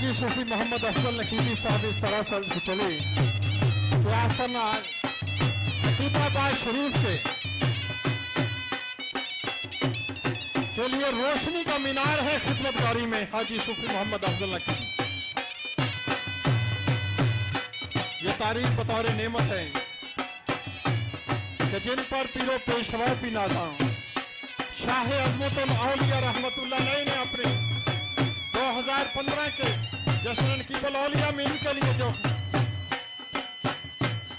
हाजी सूफी मोहम्मद अफजल नकीबी साहब इस तरह से चले। कि नकीबाबाद शरीफ के। के लिए रोशनी का मीनार है खिदमतगारी में। हाजी सूफी मोहम्मद अफजल नकीबी ये तारीफ़ बतौर नेमत है कि जिन पर पीरो पेशवा भी नाजा शाह अजमत औलिया रहमतुल्लाह ने अपने 2015 के जश्न की बलौलिया में इनके लिए जो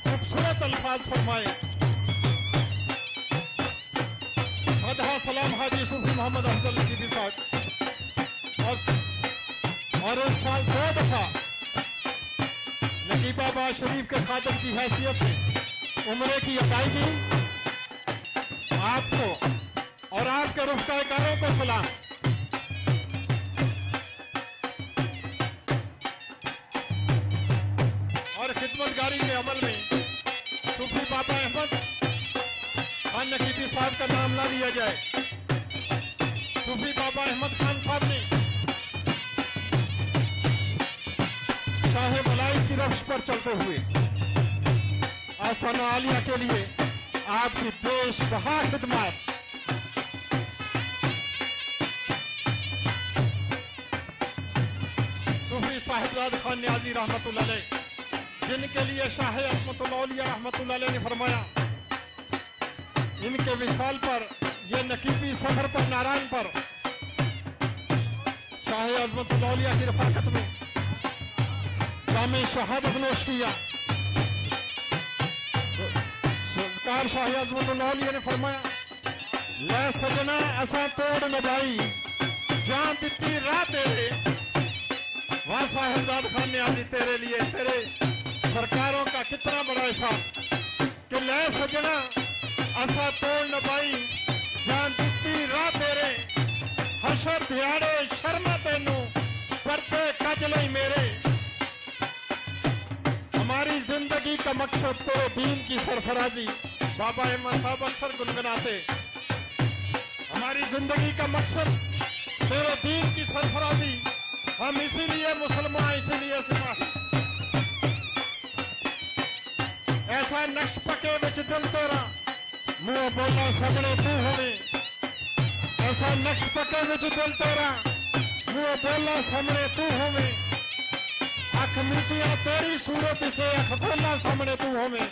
खूबसूरत अल्फाज फरमाए। सदहा सलाम हाजी सूफी मोहम्मद अफजल की साथ। और और इस साल दो दफ़ा नकीबाबाद शरीफ के खादम की हैसियत से उम्र की अदायगी, आपको और आपके रुफ्ताकारों को सलाम। खिदमतगारी के अमल में सूफी बाबा अहमद खान नकीबी साहब का नाम ला लिया जाए। सूफी बाबा अहमद खान साहब ने शाह मलाई की रफ्स पर चलते हुए आसाना आलिया के लिए आपकी पेश बहा खिदमत। साहिबजाद खान न्याजी अलैह। जिनके लिए शाह अहमतुल्लाह रहमतुल्लाह ने फरमाया, इनके विशाल पर, ये नकीबी सफ़र पर, नारायण पर, शाह अजमतुल्लाह की रफाकत में, जाम शहादत नोश किया। सरकार शाह अजमतुल्लाह ने फरमाया ले सजना असा तोड़ नभाई जान दिती राह तेरे वाह साहिबजाद खान न्याजी तेरे लिए तेरे सरकारों का कितना बड़ा ऐसा कि ले सजना असा तोड़ न पाई। जान दिती राह तेरे हशर ध्याड़े शर्मा तेनू, परते कज लई मेरे। हमारी ज़िंदगी का मकसद तेरे दीन की सरफराजी, बाबा अहमद साहब अक्सर गुनगुनाते। हमारी ज़िंदगी का मकसद तेरे दीन की सरफराजी। हम इसीलिए मुसलमान, इसीलिए सिपाही। ऐसा नक्श पके विच दिल तेरा, मुँह बोला सामने तू होवे। ऐसा नक्श पके विच दिल तेरा, मुँह बोला सामने तू होवे। अख मीटिया तेरी, सूरत से अख बोला सामने तू होवे।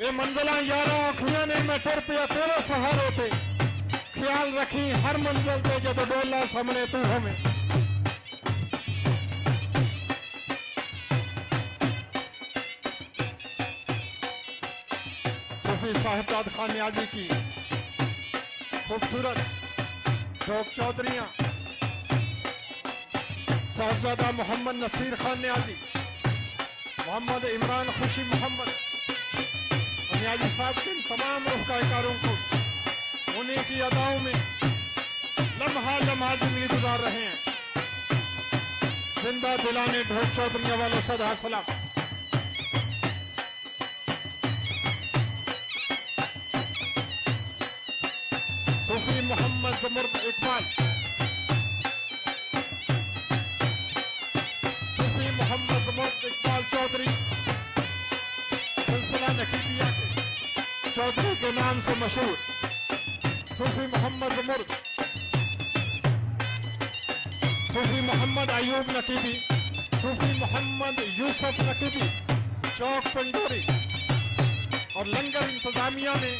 ये मंजिला यारा अखियाँ ने, मैं टुर पिया तेरे सहारे पे ख्याल रखी हर मंजिल ते जब बोला सामने तू होवे। सूफी साहिबजाद खान न्याजी की। खूबसूरत चौक चौधरियाँ। साहबजादा मोहम्मद नसीर खान न्याजी। मोहम्मद इमरान खुशी मोहम्मद। न्याजी साहब के तमाम रुफकारों को उन्हीं की अदाओं में लम्हा लम्हा ज़िंदगी गुजार रहे हैं। ज़िंदा दिलाने ढोक चौधरी वालों सदा सलाम। जमुर्द इकबाल सूफी मोहम्मद जमुर्द इकबाल चौधरी सिलसिला नकीबिया के चौधरी के नाम से मशहूर सूफी मोहम्मद जमुर्द सूफी मोहम्मद अयूब नकीबी सूफी मोहम्मद यूसुफ नकीबी चौक पंडोरी। और लंगर इंतजामिया में,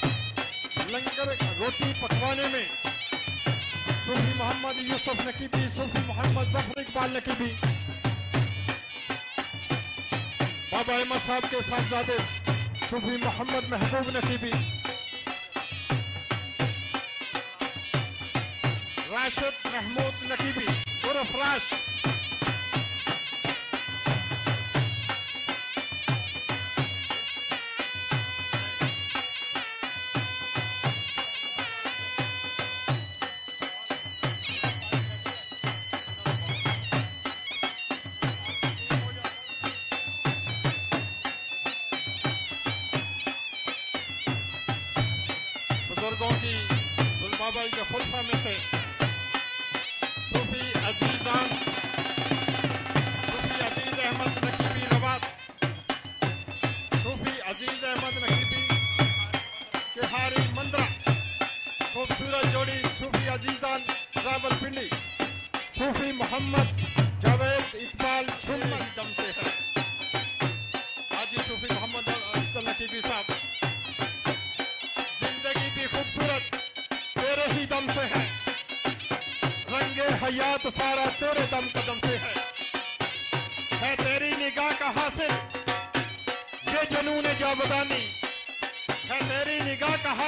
लंगर रोटी पकवाने में सूफी मोहम्मद यूसुफ नकीबी सूफी मोहम्मद ज़फ़र इकबाल नकीबी बाबा अहमद साहब के साहबजादे सूफी मोहम्मद महबूब नकीबी राशिद महमूद नकीबी उर्फ़ राश बाबा के खुलफा में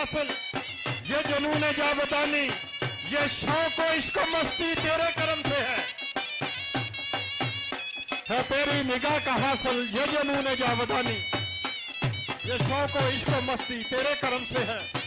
हासिल। ये जुनून जा बतानी ये शौक और इश्क मस्ती तेरे करम से है। है तेरी निगाह का हासिल, ये जुनून जा बतानी ये शौक और इश्क मस्ती तेरे करम से है।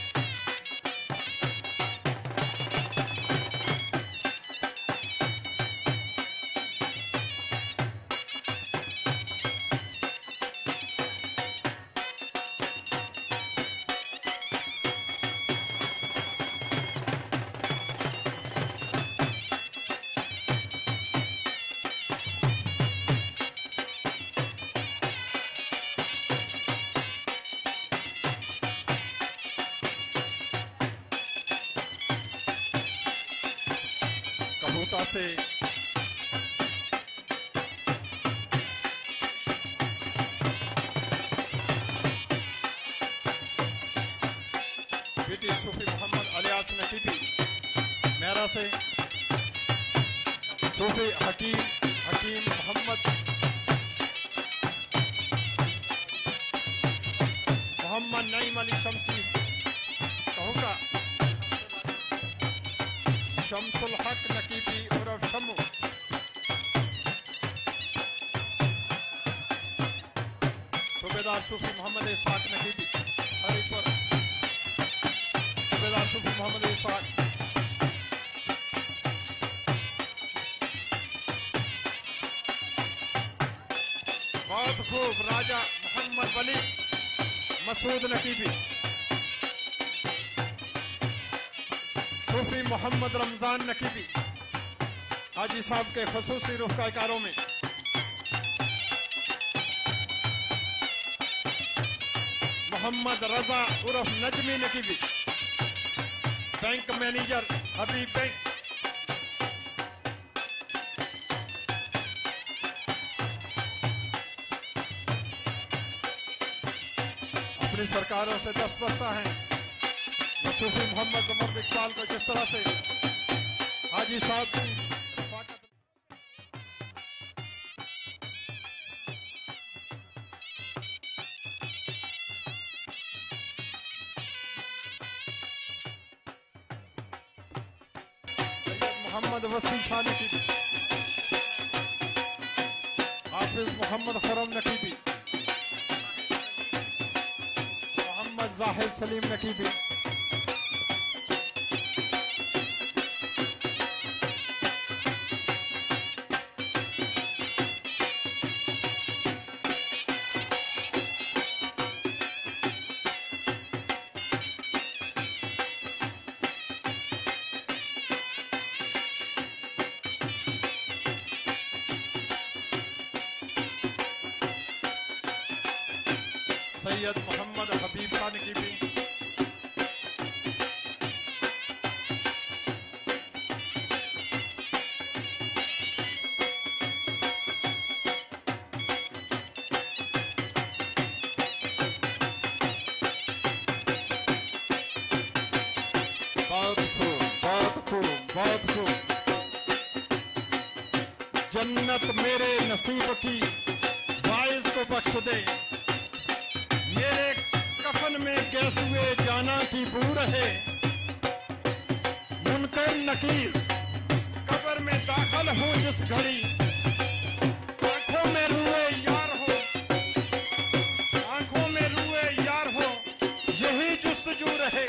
hace शमसुल हक नकीबी उर्फ़ शमू सूबेदार सूफी मोहम्मद इसाक नकीबी, हरिपुर। सूबेदार सूफी मोहम्मद इसाक। बहुत खूब राजा मोहम्मद वली मसूद नकीबी। मोहम्मद रमज़ान नकीबी। हाजी साहब के खसूसी रुख रुखकारों में। Mohammad Raza उर्फ़ Najmi Naqibi. Bank manager Habib bank. अपनी सरकारों से दस बस्ता है। सूफी मोहम्मद उमर इकबाल को जिस तरह से हाजी साहब की सैयद मोहम्मद वसीम शाह नकीबी हाफिज मोहम्मद खरम नकीबी मोहम्मद जाहिद सलीम नकीबी जन्नत मेरे नसीब की वाइज को बख्श दे। में जाना की बू रहे मुनकर नकीर कब्र में दाखिल हूँ जिस घड़ी। आँखों में रुए यार हो। आँखों में रुए यार हो। यही जुस्तजू रहे।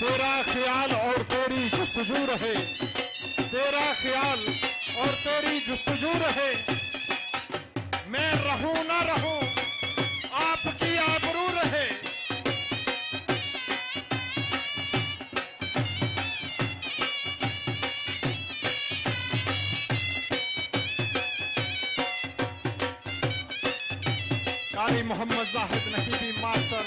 तेरा ख्याल और तेरी जुस्तजू रहे। तेरा ख्याल और तेरी जुस्तजू रहे। मैं रहूँ ना रहूँ, आपकी आबरू रहे। कारी मोहम्मद जाहिद नकीबी मास्टर।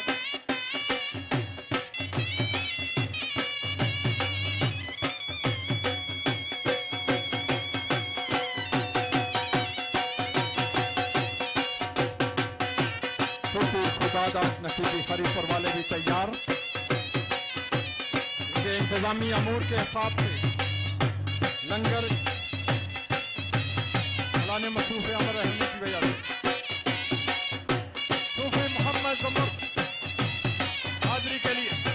हमारी हरीपुर वाले भी तैयार। इंतजामी अमूर के साथ लंगर लाने मसूफे अमर रहने की वजह से। सूफी मोहम्मद जमर हाजरी के लिए।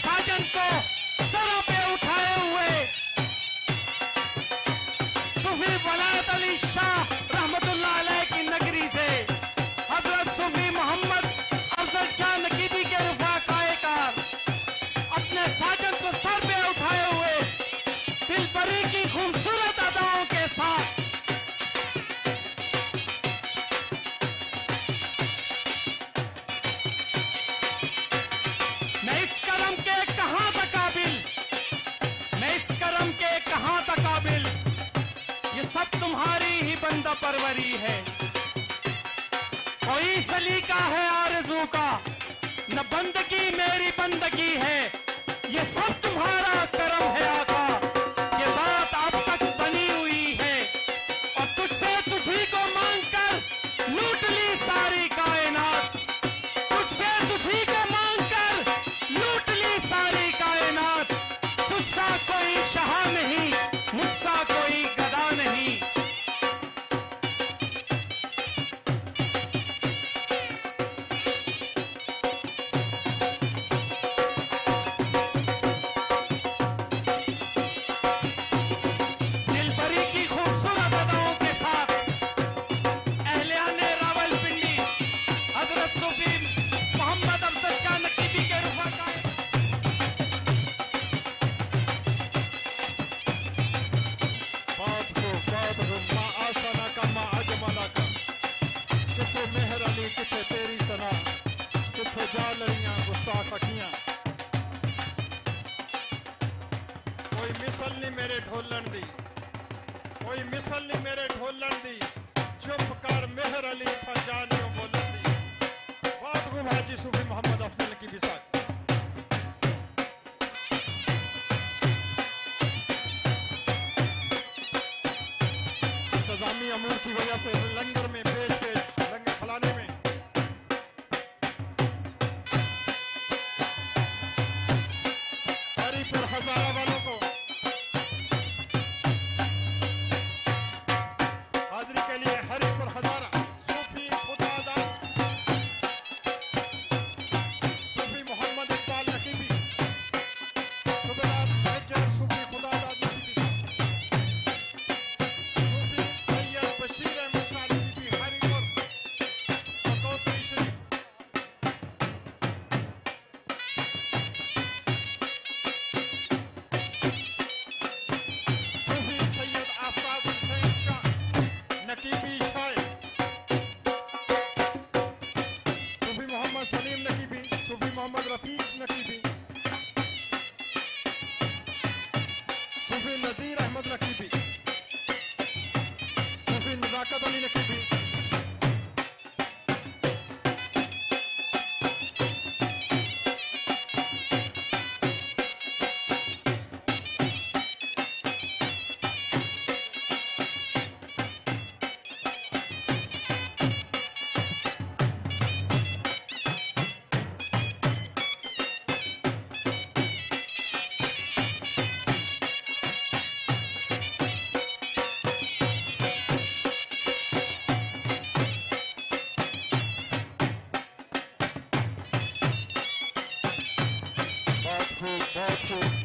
साजन को सरों पे उठाए हुए। सुफी वलायत अली शाह रहमतुल्ला की नगरी से। हज़रत सुफी मोहम्मद अफजल शाह नकीबी के रुफा कायकार अपने साजन को सर पे उठाए हुए दिल बरी की खूबसूरत अदाओं के साथ का परवरी है। कोई सलीका है आरज़ू का, न बंदगी मेरी बंदगी है। ये सब तुम्हारा कर्म है आप हाजी सूफी मोहम्मद अफजल की भी साथ। खूब